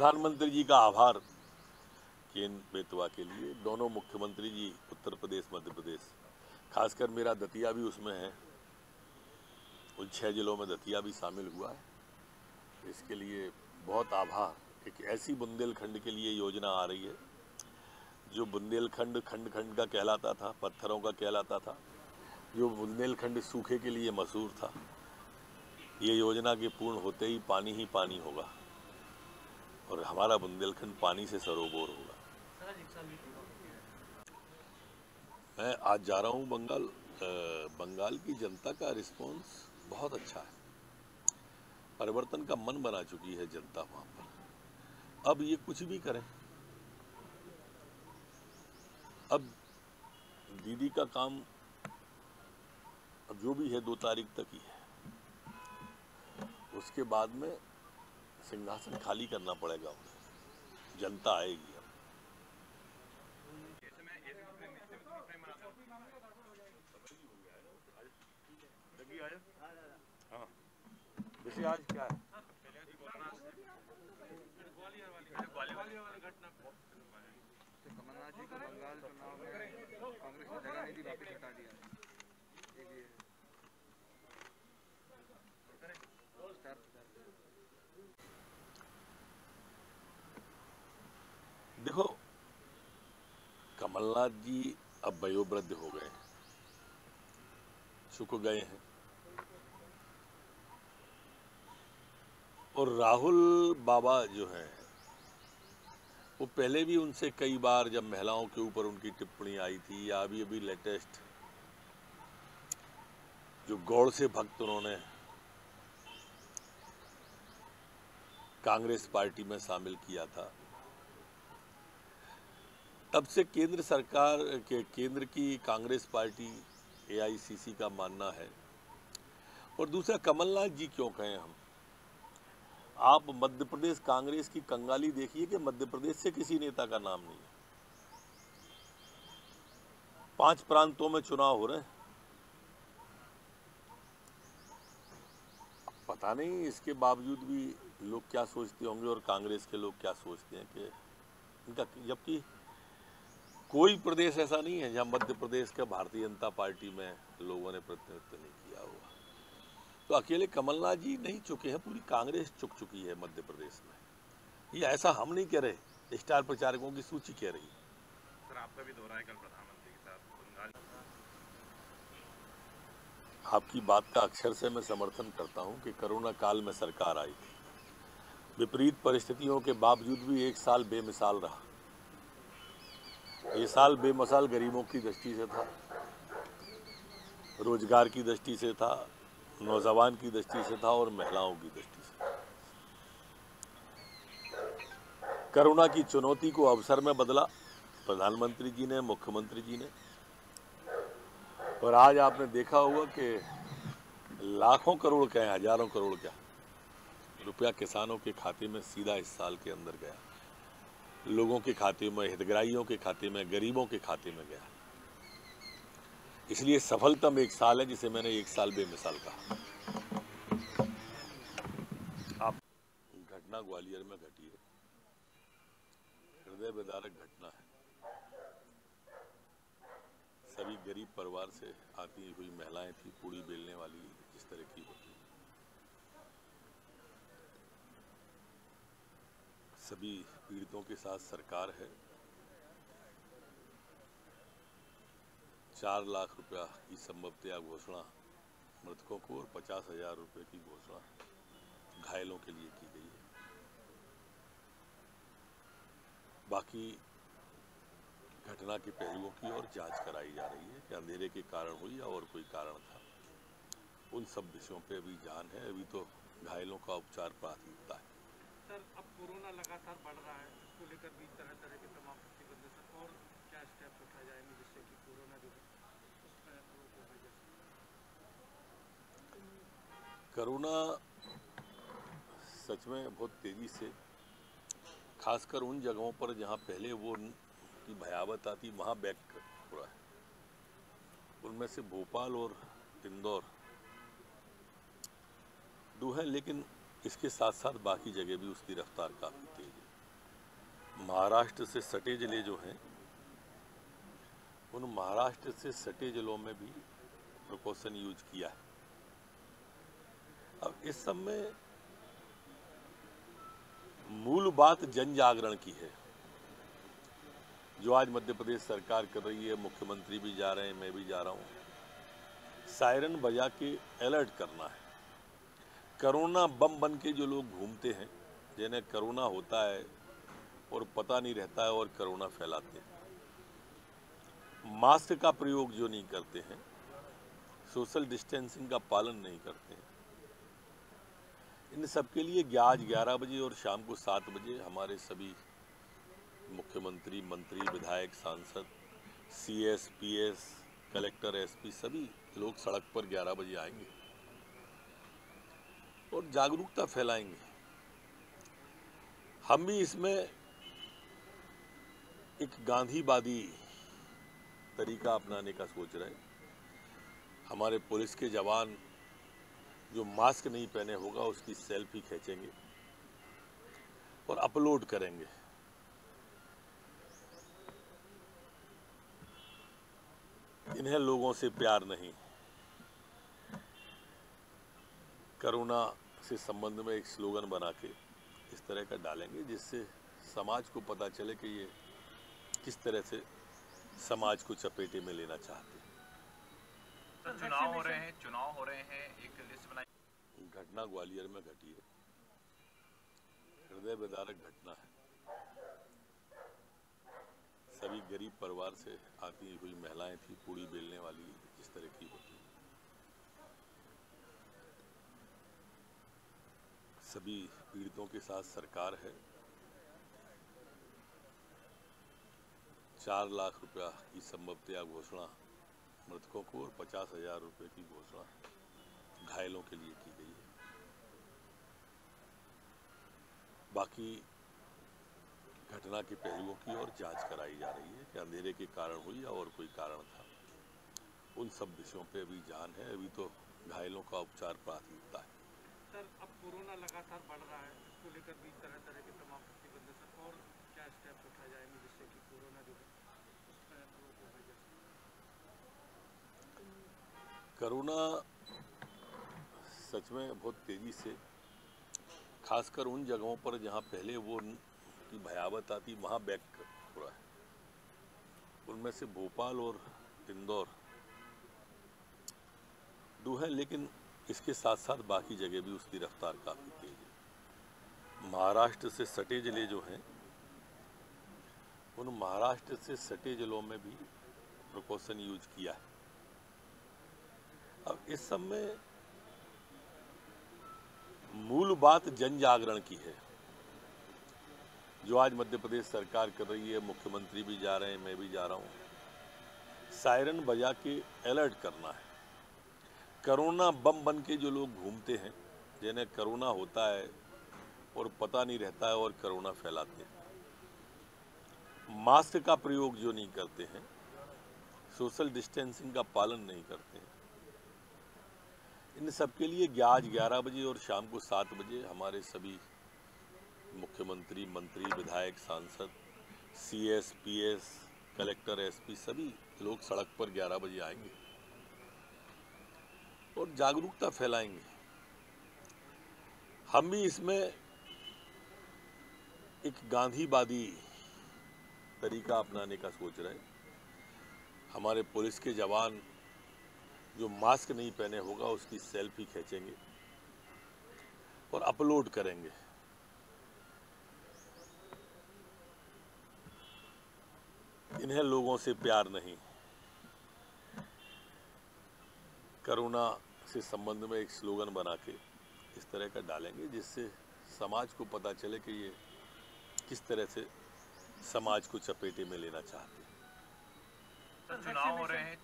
प्रधानमंत्री जी का आभार केन बेतवा के लिए। दोनों मुख्यमंत्री जी, उत्तर प्रदेश, मध्य प्रदेश, खासकर मेरा दतिया भी उसमें है। उन छह जिलों में दतिया भी शामिल हुआ है। इसके लिए बहुत आभार। एक ऐसी बुंदेलखंड के लिए योजना आ रही है, जो बुंदेलखंड खंड खंड का कहलाता था, पत्थरों का कहलाता था, जो बुंदेलखंड सूखे के लिए मशहूर था। ये योजना के पूर्ण होते ही पानी ही पानी होगा। और हमारा बुंदेलखंड पानी से सरोबोर होगा। मैं आज जा रहा हूँ बंगाल। बंगाल की जनता का रिस्पांस बहुत अच्छा है। परिवर्तन का मन बना चुकी है जनता वहाँ पर। अब ये कुछ भी करें। अब दीदी का काम जो भी है दो तारीख तक ही है। उसके बाद में सिंहासन खाली करना पड़ेगा उन्हें। जनता आएगी अब। हाँ? वैसे आज क्या है? कमलनाथ जी को बंगाल चुनाव में कांग्रेस ने जगह नहीं दी, वापस हटा दिया ये भी है देखो, कमलनाथ जी अब वयोवृद्ध हो गए चुक गए हैं। और राहुल बाबा जो हैं, वो पहले भी उनसे कई बार जब महिलाओं के ऊपर उनकी टिप्पणी आई थी या अभी अभी लेटेस्ट जो गौड़ से भक्त उन्होंने कांग्रेस पार्टी में शामिल किया था तब से केंद्र सरकार, के केंद्र की कांग्रेस पार्टी एआईसीसी का मानना है। और दूसरा, कमलनाथ जी क्यों कहें हम? आप मध्य प्रदेश कांग्रेस की कंगाली देखिए कि मध्य प्रदेश से किसी नेता का नाम नहीं है। पाँच प्रांतों में चुनाव हो रहे हैं। पता नहीं, इसके बावजूद भी लोग क्या सोचते होंगे और कांग्रेस के लोग क्या सोचते हैं कि इनका, जबकि कोई प्रदेश ऐसा नहीं है जहाँ मध्य प्रदेश का भारतीय जनता पार्टी में लोगों ने प्रतिनिधित्व नहीं किया हुआ। तो अकेले कमलनाथ जी नहीं चुके हैं पूरी कांग्रेस चुक चुकी है मध्य प्रदेश में। ये ऐसा हम नहीं कह रहे स्टार प्रचारकों की सूची कह रही है। सर आपका भी दौरा है कल प्रधानमंत्री के साथ बंगाल। आपकी बात का अक्षर से मैं समर्थन करता हूँ कि कोरोना काल में सरकार आई थी। विपरीत परिस्थितियों के बावजूद भी एक साल बेमिसाल रहा। ये साल बेमसाल गरीबों की दृष्टि से था, रोज़गार की दृष्टि से था, नौजवान की दृष्टि से था और महिलाओं की दृष्टि से कोरोना की चुनौती को अवसर में बदला प्रधानमंत्री जी ने, मुख्यमंत्री जी ने। और आज आपने देखा होगा कि लाखों करोड़ क्या हज़ारों करोड़ क्या रुपया किसानों के खाते में सीधा इस साल के अंदर गया। लोगों के खाते में, हितग्राहियों के खाते में, गरीबों के खाते में गया। इसलिए सफलतम एक साल है जिसे मैंने एक साल बेमिसाल कहा। आप घटना ग्वालियर में घटी है। हृदय विदारक घटना है। सभी गरीब परिवार से आती हुई महिलाएँ थी, पूड़ी बेलने वाली जिस तरह की होती सभी पीड़ितों के साथ सरकार है। चार लाख रुपया की संभवतया घोषणा मृतकों को और पचास हज़ार रुपये की घोषणा घायलों के लिए की गई है। बाकी घटना के पहलुओं की और जाँच कराई जा रही है कि अंधेरे के कारण हुई या और कोई कारण था। उन सब विषयों पे अभी जान है। अभी तो घायलों का उपचार प्राथमिकता है। सर, अब कोरोना लगातार बढ़ रहा है, इसको लेकर भी तरह तरह के तमाम प्रतिबंध सर। और क्या स्टेप्स उठाए जाएँगे जिससे कि कोरोना जो है कोरोना सच में बहुत तेज़ी से, खासकर उन जगहों पर जहाँ पहले वो की भयावत आती वहाँ बैक हो रहा है। उनमें से भोपाल और इंदौर दो है, लेकिन इसके साथ साथ बाकी जगह भी उसकी रफ्तार काफ़ी तेज है। महाराष्ट्र से सटे ज़िले जो हैं, उन महाराष्ट्र से सटे जिलों में भी प्रिकॉशन यूज़ किया है। अब इस समय मूल बात जन जागरण की है। जो आज मध्य प्रदेश सरकार कर रही है, मुख्यमंत्री भी जा रहे हैं, मैं भी जा रहा हूँ। सायरन बजा के अलर्ट करना है। कोरोना बम बन के जो लोग घूमते हैं, जिन्हें करोना होता है और पता नहीं रहता है और करोना फैलाते हैं। मास्क का प्रयोग जो नहीं करते हैं, सोशल डिस्टेंसिंग का पालन नहीं करते हैं। इन सबके लिए आज ग्यारह बजे और शाम को सात बजे हमारे सभी मुख्यमंत्री, मंत्री, विधायक, सांसद C S P S collector SP सभी लोग सड़क पर 11 बजे आएँगे। और जागरूकता फैलाएँगे। हम भी इसमें एक गांधीवादी तरीका अपनाने का सोच रहे हैं। हमारे पुलिस के जवान जो मास्क नहीं पहने होगा, उसकी सेल्फी खींचेंगे और अपलोड करेंगे। इन्हें लोगों से प्यार नहीं। करुणा से संबंध में एक स्लोगन बना के इस तरह का डालेंगे जिससे समाज को पता चले कि ये किस तरह से समाज को चपेटे में लेना चाहते हैं। सर चुनाव हो रहे हैं चुनाव हो रहे हैं एक लिस्ट बनाई। घटना ग्वालियर में घटी है। हृदय विदारक घटना है। सभी गरीब परिवार से आती हुई महिलाएँ थी पूड़ी बेलने वाली इस तरह की होती है। सभी पीड़ितों के साथ सरकार है। चार लाख रुपया की संभवतया घोषणा मृतकों को और पचास हज़ार रुपये की घोषणा घायलों के लिए की गई है। बाकी घटना के पहलुओं की और जाँच कराई जा रही है कि अंधेरे के कारण हुई या और कोई कारण था। उन सब विषयों पे अभी जान है। अभी तो घायलों का उपचार प्राथमिकता है। सर, अब कोरोना लगातार बढ़ रहा है, इसको लेकर भी तरह तरह के तमाम प्रतिबंध सर। और क्या स्टेप जाएँगे जिससे कि कोरोना जो सच में बहुत तेज़ी से, खासकर उन जगहों पर जहाँ पहले वो की भयावत आती वहाँ बैक हो रहा है। उनमें से भोपाल और इंदौर दो है, लेकिन इसके साथ साथ बाकी जगह भी उसकी रफ्तार काफ़ी तेज है। महाराष्ट्र से सटे ज़िले जो हैं, उन महाराष्ट्र से सटे जिलों में भी प्रिकॉशन यूज़ किया है। अब इस समय मूल बात जन जागरण की है। जो आज मध्य प्रदेश सरकार कर रही है, मुख्यमंत्री भी जा रहे हैं, मैं भी जा रहा हूँ, सायरन बजा के अलर्ट करना है। कोरोना बम बन के जो लोग घूमते हैं, जिन्हें करोना होता है और पता नहीं रहता है और करोना फैलाते हैं। मास्क का प्रयोग जो नहीं करते हैं, सोशल डिस्टेंसिंग का पालन नहीं करते हैं। इन सबके लिए आज ग्यारह बजे और शाम को सात बजे हमारे सभी मुख्यमंत्री, मंत्री, विधायक, सांसद C S P S collector SP सभी लोग सड़क पर 11 बजे आएँगे। और जागरूकता फैलाएँगे। हम भी इसमें एक गांधीवादी तरीका अपनाने का सोच रहे हैं। हमारे पुलिस के जवान जो मास्क नहीं पहने होगा, उसकी सेल्फी खींचेंगे और अपलोड करेंगे। इन्हें लोगों से प्यार नहीं। करुणा से संबंध में एक स्लोगन बना के इस तरह का डालेंगे, जिससे समाज को पता चले कि ये किस तरह से समाज को चपेटे में लेना चाहते हैं। चुनाव हो रहे हैं।